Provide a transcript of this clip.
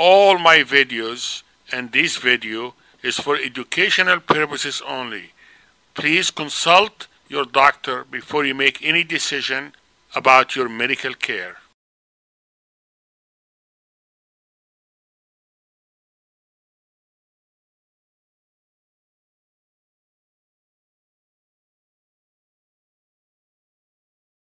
All my videos and this video is for educational purposes only. Please consult your doctor before you make any decision about your medical care.